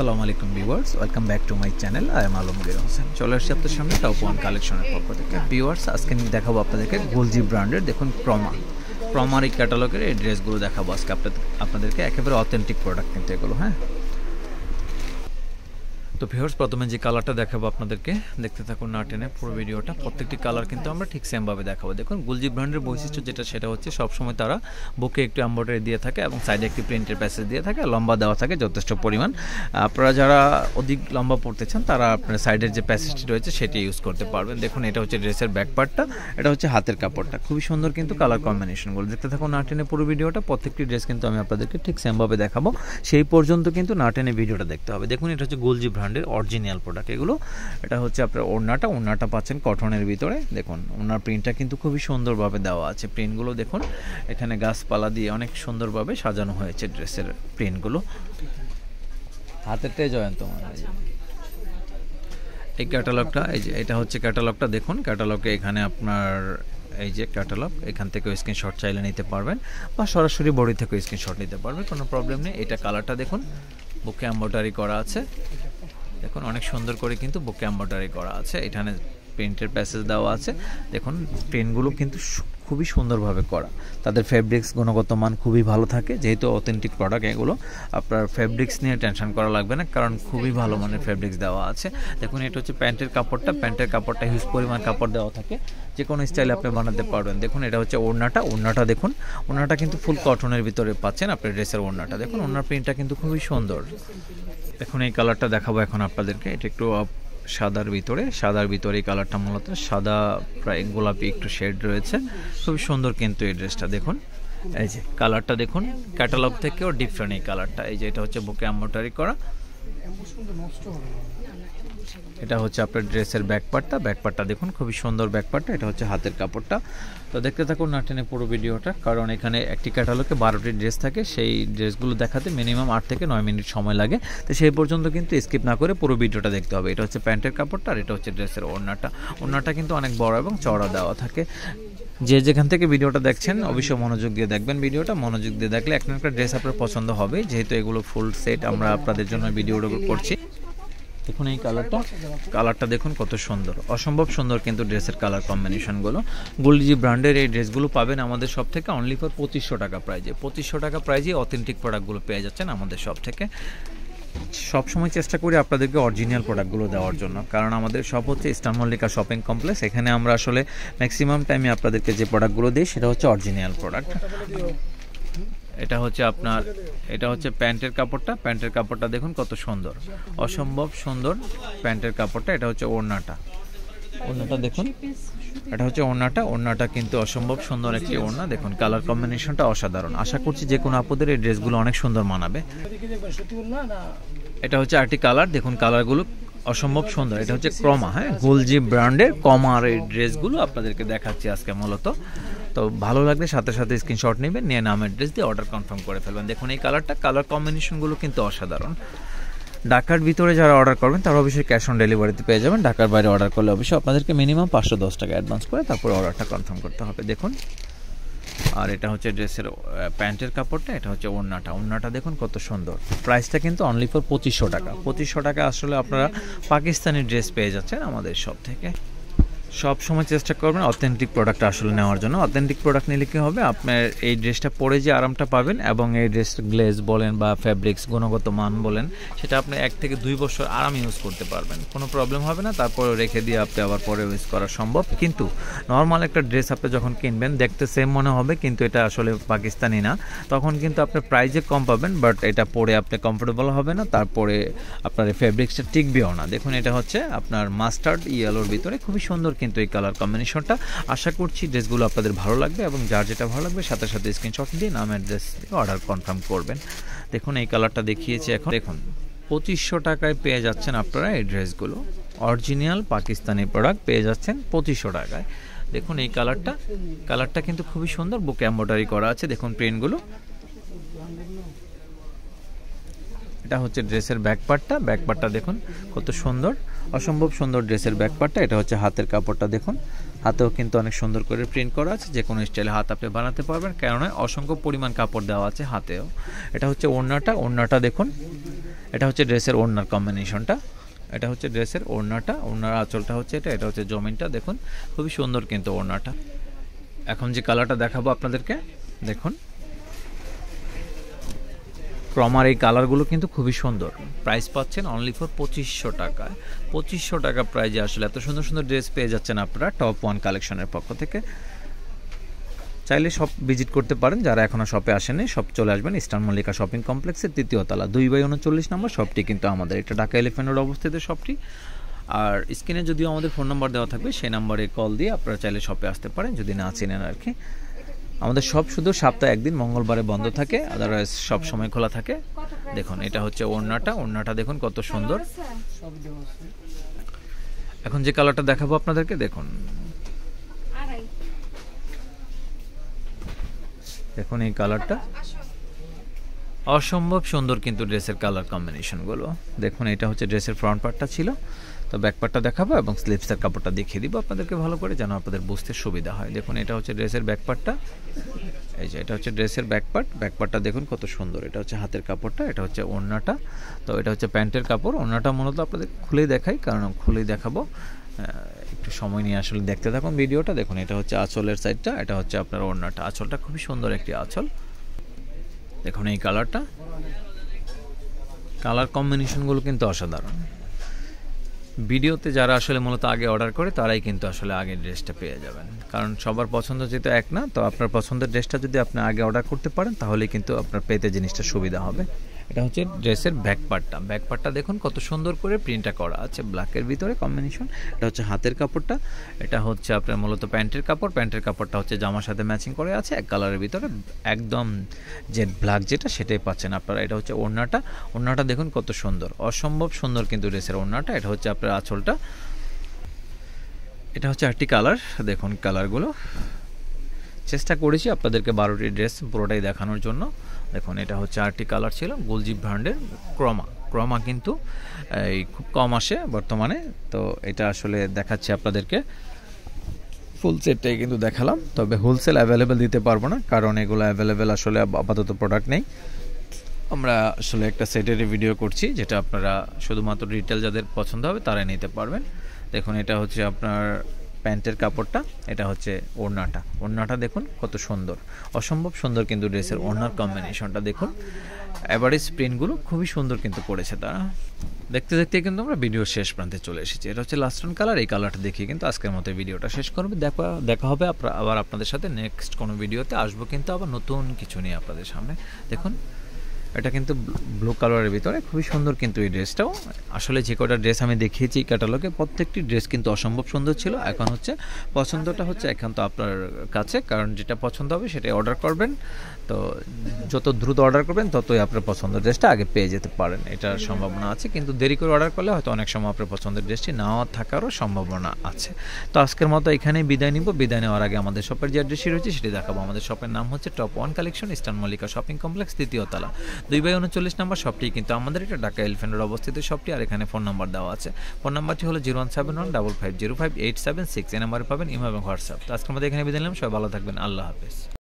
আসসালামু আলাইকুম viewers, welcome back to my channel. I am Alamgir Hossain. চলে আসছি আপনাদের সামনে টপ ওয়ান কালেকশনের পক্ষ থেকে। ভিউয়ার্স, আজকে দেখাবো আপনাদেরকে গোলজি ব্র্যান্ডের দেখুন প্রমা প্রমার এই ক্যাটালগের এই ড্রেসগুলো দেখাবো আজকে আপনাদের আপনাদেরকে। একেবারে অথেন্টিক প্রোডাক্ট কিন্তু এগুলো হ্যাঁ? তো ভিউয়ার্স প্রথমে যে কালারটা দেখাবো আপনাদেরকে, দেখতে থাকুন না টেনে পুরো ভিডিওটা। প্রত্যেকটি কালার কিন্তু আমরা ঠিক সেমভাবে দেখাবো। দেখুন, গুলজি ব্র্যান্ডের বৈশিষ্ট্য যেটা, সেটা হচ্ছে সবসময় তারা বুকে একটু এম্বয়ডারি দিয়ে থাকে এবং সাইডে একটি প্রিন্টের প্যাসেজ দিয়ে থাকে লম্বা দেওয়া থাকে যথেষ্ট পরিমাণ। আপনারা যারা অধিক লম্বা পড়তে চান, তারা আপনার সাইডের যে প্যাসেজটি রয়েছে, সেটি ইউজ করতে পারবেন। দেখুন, এটা হচ্ছে ড্রেসের ব্যাক পার্টটা এটা হচ্ছে হাতের কাপড়টা। খুবই সুন্দর কিন্তু কালার কম্বিনেশনগুলো দেখতে থাকুন না টেনে পুরো ভিডিওটা, প্রত্যেকটি ড্রেস কিন্তু আমি আপনাদেরকে ঠিক সেমভাবে দেখাবো। সেই পর্যন্ত কিন্তু না টেনে ভিডিওটা দেখতে হবে। দেখুন, এটা হচ্ছে গোলজি ব্র্যান্ডের অরিজিনাল প্রোডাক্ট। এগুলো, এটা হচ্ছে আপনার ওড়নাটা ওড়নাটা পাচ্ছেন কটনের ভিতরে। দেখুন ওনার প্রিন্টটা কিন্তু খুবই সুন্দরভাবে দেওয়া আছে। প্রিন্টগুলো দেখুন, এখানে গাছপালা দিয়ে অনেক সুন্দরভাবে সাজানো হয়েছে ড্রেসের প্রিন্টগুলো হাতেরটাই জয়ন্ত এই ক্যাটালগটা এই যে, এটা হচ্ছে ক্যাটালগটা দেখুন। ক্যাটালগে এখানে আপনার, এই যে ক্যাটালগ এখান থেকে স্ক্রিনশট চাইলে নিতে পারবেন বা সরাসরি বডি থেকে স্ক্রিনশট নিতে পারবেন, কোনো প্রবলেম নেই। এটা কালারটা দেখুন, বুকে এম্বয়ডারি করা আছে। দেখুন, অনেক সুন্দর করে কিন্তু বোকে এম্বয়ডারি করা আছে। এখানে প্রিন্টের প্যাসেজ দেওয়া আছে। দেখুন প্রিন্টগুলো কিন্তু খুবই সুন্দরভাবে করা। তাদের ফেব্রিক্স গুণগত মান খুবই ভালো থাকে, যেহেতু অথেন্টিক প্রোডাক্ট এগুলো। আপনার ফেব্রিক্স নিয়ে টেনশন করা লাগবে না, কারণ খুবই ভালো মানের ফেব্রিক্স দেওয়া আছে। দেখুন, এটা হচ্ছে প্যান্টের কাপড়টা। প্যান্টের কাপড়টা হিউজ পরিমাণ কাপড় দেওয়া থাকে। যে কোনো স্টাইলে আপনি বানাতে পারবেন। দেখুন, এটা হচ্ছে ওড়নাটা। ওড়নাটা দেখুন, ওড়নাটা কিন্তু ফুল কটনের ভিতরে পাচ্ছেন আপনার ড্রেসের ওড়নাটা। দেখুন, ওড়নার প্রিন্টটা কিন্তু খুবই সুন্দর। দেখুন, এই কালারটা দেখাবো এখন আপনাদেরকে। এটা একটু সাদার ভিতরে। সাদার ভিতরে এই কালারটা মূলত সাদা, প্রায় গোলাপি একটু শেড রয়েছে। খুবই সুন্দর কিন্তু এই ড্রেসটা দেখুন। এই যে কালারটা দেখুন ক্যাটালগ থেকেও ডিফারেন্ট এই কালারটা এই যে এটা হচ্ছে বুকে অ্যাম্বোটারি করা। এটা হচ্ছে আপনার ড্রেসের ব্যাকপার্টটা ব্যাকপার্টটা দেখুন, খুবই সুন্দর ব্যাকপার্টটা এটা হচ্ছে হাতের কাপড়টা। তো দেখতে থাকুন না টেনে পুরো ভিডিওটা, কারণ এখানে একটি ক্যাটালগে বারোটি ড্রেস থাকে। সেই ড্রেসগুলো দেখাতে মিনিমাম আট থেকে নয় মিনিট সময় লাগে। তো সেই পর্যন্ত কিন্তু স্কিপ না করে পুরো ভিডিওটা দেখতে হবে। এটা হচ্ছে প্যান্টের কাপড়টা আর এটা হচ্ছে ড্রেসের ওড়নাটা। ওড়নাটা কিন্তু অনেক বড় এবং চড়া দেওয়া থাকে। যে যেখান থেকে ভিডিওটা দেখছেন, অবশ্যই মনোযোগ দিয়ে দেখবেন ভিডিওটা। মনোযোগ দিয়ে দেখলে একটা একটা ড্রেস আপনার পছন্দ হবে। যেহেতু এগুলো ফুল সেট আমরা আপনাদের জন্য ভিডিওটা করছি। দেখুন এই কালারটা। কালারটা দেখুন কত সুন্দর। অসম্ভব সুন্দর কিন্তু ড্রেসের কালার কম্বিনেশনগুলো। গোল্ডজি ব্র্যান্ডের এই ড্রেসগুলো পাবেন আমাদের সব থেকে অনলি ফর পঁচিশশো টাকা প্রাইজে পঁচিশশো টাকা প্রাইজে অথেন্টিক প্রোডাক্টগুলো পেয়ে যাচ্ছেন আমাদের সব থেকে। সবসময় চেষ্টা করি আপনাদেরকে অরিজিনাল প্রোডাক্টগুলো দেওয়ার জন্য। কারণ আমাদের সব হচ্ছে ইস্টার্ন মল্লিকা শপিং কমপ্লেক্স এখানে আমরা আসলে ম্যাক্সিমাম টাইমে আপনাদেরকে যে প্রোডাক্টগুলো দিই, সেটা হচ্ছে অরিজিনাল প্রোডাক্ট এটা হচ্ছে আপনার, এটা হচ্ছে প্যান্টের কাপড়টা। প্যান্টের কাপড়টা দেখুন কত সুন্দর। অসম্ভব সুন্দর প্যান্টের কাপড়টা। এটা হচ্ছে ওড়নাটা। ওড়নাটা দেখুন। এটা হচ্ছে ওড়নাটা। ওড়নাটা কিন্তু অসম্ভব সুন্দর একটি ওড়না। দেখুন, কালার কম্বিনেশনটা অসাধারণ। আশা করছি যে কোনো আপদের এই ড্রেসগুলো অনেক সুন্দর মানাবে। এটা হচ্ছে আরেকটি কালার। দেখুন, কালারগুলো অসম্ভব সুন্দর। এটা হচ্ছে ক্রমা হ্যাঁ? গোলজি ব্র্যান্ডের কমার এই ড্রেসগুলো আপনাদেরকে দেখাচ্ছি আজকে মূলত। তো ভালো লাগলে সাথে সাথে স্ক্রিনশট নেবেন, নিয়ে নামের ড্রেস দিয়ে অর্ডার কনফার্ম করে ফেলবেন। দেখুন, এই কালারটা, কালার কম্বিনেশনগুলো কিন্তু অসাধারণ। ঢাকার ভিতরে যারা অর্ডার করবেন, তারা অবশ্যই ক্যাশ অন ডেলিভারিতে পেয়ে যাবেন। ঢাকার বাইরে অর্ডার করলে অবশ্যই আপনাদেরকে মিনিমাম পাঁচশো দশ টাকা অ্যাডভান্স করে তারপরে অর্ডারটা কনফার্ম করতে হবে। দেখুন আর এটা হচ্ছে ড্রেসের প্যান্টের কাপড়টা, এটা হচ্ছে ওড়নাটা। ওড়নাটা দেখুন কত সুন্দর। প্রাইসটা কিন্তু অনলি ফর পঁচিশশো টাকা। পঁচিশশো টাকা আসলে আপনারা পাকিস্তানি ড্রেস পেয়ে যাচ্ছেন আমাদের সব থেকে। সব সময় চেষ্টা করবেন অথেন্টিক প্রোডাক্ট আসলে নেওয়ার জন্য। অথেন্টিক প্রোডাক্ট নিলে কী হবে? আপনার এই ড্রেসটা পরে যে আরামটা পাবেন এবং এই ড্রেস গ্লেজ বলেন বা ফ্যাব্রিক্স গুণগত মান বলেন, সেটা আপনি এক থেকে দুই বছর আরাম ইউজ করতে পারবেন। কোনো প্রবলেম হবে না, তারপরে রেখে দিয়ে আপনি আবার পরে ইউজ করা সম্ভব। কিন্তু নর্মাল একটা ড্রেস আপনি যখন কিনবেন, দেখতে সেম মনে হবে, কিন্তু এটা আসলে পাকিস্তানি না। তখন কিন্তু আপনি প্রাইজে কম পাবেন বাট এটা পরে আপনি কমফোর্টেবল হবে না, তারপরে আপনার এই ফ্যাব্রিক্সটা টিকবেও না। দেখুন, এটা হচ্ছে আপনার মাস্টার্ড ইয়েলোর ভিতরে খুবই সুন্দর কিন্তু এই কালার কম্বিনেশনটা আশা করছি ড্রেসগুলো আপনাদের ভালো লাগবে এবং যার যেটা ভালো লাগবে সাথে সাথে স্ক্রিনশট দিয়ে নাম অ্যাড্রেস দিয়ে অর্ডার কনফার্ম করবেন। দেখুন, এই কালারটা দেখিয়েছি এখন। দেখুন, পঁচিশশো টাকায় পেয়ে যাচ্ছেন আপনারা এই ড্রেসগুলো। অরিজিনাল পাকিস্তানি প্রোডাক্ট পেয়ে যাচ্ছেন পঁচিশশো টাকায়। দেখুন, এই কালারটা কালারটা কিন্তু খুবই সুন্দর, বুকে এম্বয়ডারি করা আছে। দেখুন প্রিন্টগুলো এটা হচ্ছে ড্রেসের ব্যাক পার্টটা ব্যাক পার্টটা দেখুন, কত সুন্দর। অসম্ভব সুন্দর ড্রেসের ব্যাক পার্টটা এটা হচ্ছে হাতের কাপড়টা দেখুন। হাতেও কিন্তু অনেক সুন্দর করে প্রিন্ট করা আছে। যে কোনো স্টাইলে হাত আপনি বানাতে পারবেন। কেননা অসংখ্য পরিমাণ কাপড় দেওয়া আছে হাতেও। এটা হচ্ছে ওড়নাটা। ওড়নাটা দেখুন। এটা হচ্ছে ড্রেসের ওড়নার কম্বিনেশনটা এটা হচ্ছে ড্রেসের ওড়নাটা। ওড়নার আঁচলটা হচ্ছে এটা। এটা হচ্ছে জমিনটা। দেখুন, খুবই সুন্দর কিন্তু ওড়নাটা। এখন যে কালারটা দেখাবো আপনাদেরকে, দেখুন। ক্রমার এই কালারগুলো কিন্তু খুবই সুন্দর। প্রাইস পাচ্ছেন অনলি ফর পঁচিশশো টাকায় পঁচিশশো টাকা প্রাইজে আসলে এত সুন্দর সুন্দর ড্রেস পেয়ে যাচ্ছেন আপনারা টপ ওয়ান কালেকশনের পক্ষ থেকে। চাইলে শপ ভিজিট করতে পারেন, যারা এখনও শপে আসেনি সব চলে আসবেন ইস্টার্ন মল্লিকা শপিং কমপ্লেক্সের তৃতীয় তলা, দুই বাই উনচল্লিশ নম্বর শপটি কিন্তু আমাদের এটা ঢাকা এলিফেন্ট রোড অবস্থিত শপটি আর স্ক্রিনে যদিও আমাদের ফোন নাম্বার দেওয়া থাকবে, সেই নাম্বারে কল দিয়ে আপনারা চাইলে শপে আসতে পারেন, যদি না চিনেন আর কি আমাদের সব শুধু সপ্তাহে একদিন মঙ্গলবারে বন্ধ থাকে আদারওয়াইজ সব সময় খোলা থাকে। দেখুন, এটা হচ্ছে ওড়নাটা ওড়নাটা দেখুন কত সুন্দর। এখন যে কালারটা দেখাবো আপনাদেরকে, দেখুন। দেখুন এই কালারটা অসম্ভব সুন্দর কিন্তু ড্রেসের কালার কম্বিনেশনগুলো দেখুন, এটা হচ্ছে ড্রেসের ফ্রন্ট পার্টটা ছিল। তো ব্যাক পার্টটা দেখাবো এবং স্লিপসের কাপড়টা দেখিয়ে দিব আপনাদেরকে ভালো করে, যেন আপনাদের বুঝতে সুবিধা হয়। দেখুন, এটা হচ্ছে ড্রেসের ব্যাক পার্টটা এই যে, এটা হচ্ছে ড্রেসের ব্যাক পার্ট ব্যাক পার্টটা দেখুন কত সুন্দর। এটা হচ্ছে হাতের কাপড়টা, এটা হচ্ছে ওড়নাটা। তো এটা হচ্ছে প্যান্টের কাপড়। ওড়নাটা মূলত আপনাদের খুলেই দেখাই, কারণ খুলেই দেখাবো। একটু সময় নিয়ে আসলে দেখতে থাকুন ভিডিওটা। দেখুন, এটা হচ্ছে আঁচলের সাইডটা এটা হচ্ছে আপনার ওড়নাটা। আঁচলটা খুবই সুন্দর একটি আঁচল। দেখুন, এই কালারটা কালার কম্বিনেশনগুলো কিন্তু অসাধারণ। ভিডিওতে যারা আসলে মূলত আগে অর্ডার করে, তারাই কিন্তু আসলে আগে ড্রেসটা পেয়ে যাবেন। কারণ সবার পছন্দ যেহেতু এক না, তো আপনার পছন্দের ড্রেসটা যদি আপনি আগে অর্ডার করতে পারেন তাহলে কিন্তু আপনার পেতে জিনিসটা সুবিধা হবে। এটা হচ্ছে ড্রেসের ব্যাক পার্টটা। ব্যাক পার্টটা দেখুন কত সুন্দর করে প্রিন্টটা করা আছে ব্ল্যাকের ভিতরে কম্বিনেশন এটা হচ্ছে হাতের কাপড়টা, এটা হচ্ছে আপনার মূলত প্যান্টের কাপড়। প্যান্টের কাপড়টা হচ্ছে জামার সাথে ম্যাচিং করে আছে, এক কালারের ভিতরে একদম যে ব্ল্যাক যেটা সেটাই পাচ্ছেন আপনারা। এটা হচ্ছে ওড়নাটা ওড়নাটা দেখুন কত সুন্দর। অসম্ভব সুন্দর কিন্তু ড্রেসের ওড়নাটা। এটা হচ্ছে আপনার আঁচলটা। এটা হচ্ছে আরেকটি কালার দেখুন কালারগুলো চেষ্টা করেছি আপনাদেরকে বারোটি ড্রেস পুরোটাই দেখানোর জন্য। দেখুন, এটা হচ্ছে আরটি কালার ছিল গোলজিপ ব্র্যান্ডের ক্রমা ক্রমা কিন্তু, এই, খুব কম আসে বর্তমানে, তো এটা আসলে দেখাচ্ছে আপনাদেরকে। ফুল সেটটাই কিন্তু দেখালাম, তবে হোলসেল অ্যাভেলেবেল দিতে পারব না, কারণ এগুলো অ্যাভেলেবেল আসলে আপাতত প্রোডাক্ট নেই। আমরা আসলে একটা সেটের ভিডিও করছি, যেটা আপনারা শুধুমাত্র রিটেল যাদের পছন্দ হবে তারাই নিতে পারবেন। দেখুন, এটা হচ্ছে আপনার প্যান্টের কাপড়টা, এটা হচ্ছে ওড়নাটা। ওড়নাটা দেখুন কত সুন্দর। অসম্ভব সুন্দর কিন্তু ড্রেসের ওড়নার কম্বিনেশনটা দেখুন। অ্যাভারেজ প্রিন্টগুলো খুবই সুন্দর কিন্তু করেছে তারা। দেখতে দেখতে কিন্তু আমরা ভিডিও শেষ প্রান্তে চলে এসেছি। এটা হচ্ছে লাস্টন কালার এই কালারটা দেখিয়ে কিন্তু আজকের মতো ভিডিওটা শেষ করবে। দেখা দেখা হবে আবার আপনাদের সাথে নেক্সট কোনো ভিডিওতে আসব কিন্তু আবার নতুন কিছু নিয়ে আপনাদের সামনে। দেখুন এটা কিন্তু ব্লু কালারের ভিতরে। খুবই সুন্দর কিন্তু এই ড্রেসটাও। আসলে যে কটা ড্রেস আমি দেখিয়েছি ক্যাটালগে প্রত্যেকটি ড্রেস কিন্তু অসম্ভব সুন্দর ছিল। এখন হচ্ছে পছন্দটা হচ্ছে এখন তো আপনার কাছে, কারণ যেটা পছন্দ হবে সেটাই অর্ডার করবেন। তো যত দ্রুত অর্ডার করবেন, ততই আপনার পছন্দের ড্রেসটা আগে পেয়ে যেতে পারেন। এটার সম্ভাবনা আছে, কিন্তু দেরি করে অর্ডার করলে হয়তো অনেক সময় আপনার পছন্দের ড্রেসটি নাও থাকারও সম্ভাবনা আছে। তো আজকের মতো এখানেই বিদায় নিব। বিদায় নেওয়ার আগে আমাদের শপের যে অ্যাড্রেসটি রয়েছে, সেটি দেখাবো। আমাদের শপের নাম হচ্ছে top one collection eastern Mallika shopping complex তৃতীয় তলা। দুই বাই উনচল্লিশ নাম্বার শপটি কিন্তু আমাদের, এটা ঢাকা এলিফেন্টের অবস্থিত শপটি, আর এখানে ফোন নাম্বার দেওয়া আছে। ফোন নাম্বারটি হলো zero one seven one double five zero five eight seven six, এই নাম্বারে পাবেন ইমো এবং হোয়াটসঅ্যাপ। তো আজকে আমাদের এখানে বিদায় নিলাম, সবাই ভালো থাকবেন, আল্লাহ হাফেজ।